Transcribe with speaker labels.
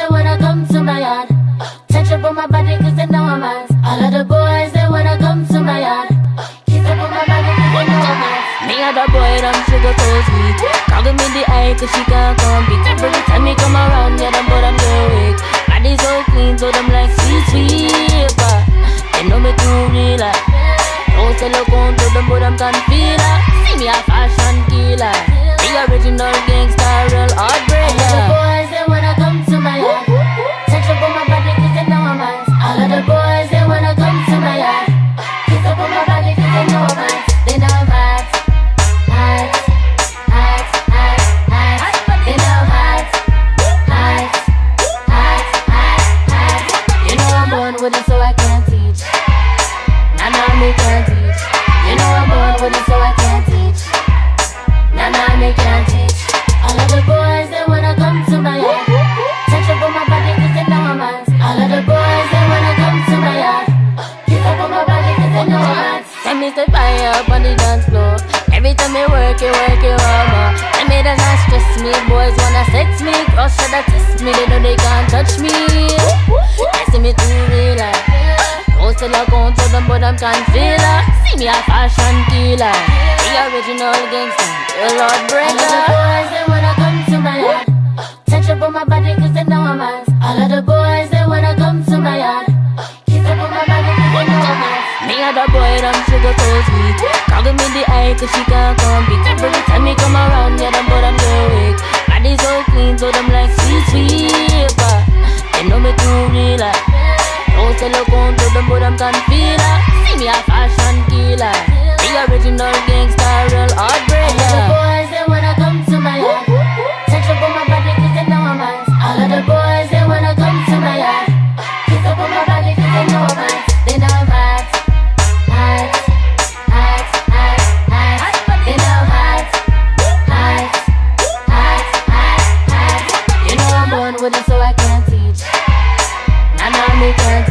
Speaker 1: they wanna come to my yard. Touch up on my body cause they know I'm hot. All of the boys, they wanna come to my yard. Kiss up on my body cause they know I'm hot.
Speaker 2: Me and the boy, them sugar so sweet. Cogging me the eye cause she can't compete. Every time me come around, yeah, them boy, them get weak. Body so clean, so them like sweet, sweet. But they know me too real. like. Don't sell a count to them, but them can feel. See me a fashion killer. The original gangster, real heartbreaker.
Speaker 1: Me up on the
Speaker 2: dance floor. Every time I work it, work it harder. Tell me that not stress me. Boys wanna sex me, cross shoulda test me. They know they can't touch me. They see me too real. like. Don't sell a count to them, but them can feel her. See me a fashion killer. The original gangster, the Lord
Speaker 1: All of the boys, they wanna come to my yard. Touch up on my body cause they know I'm hot. All of the
Speaker 2: The boy, them sugar so sweet. Cogging me the eye cause she can't compete. Every time me come around, yeah, them boy, them get weak. Body so clean, so them like sweet, sweet. But they know me too real. Don't sell a count to them, but them can feel her. See me a fashion killer. The original gangster, real
Speaker 1: All with so I can't teach. Now, now me can